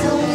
coração.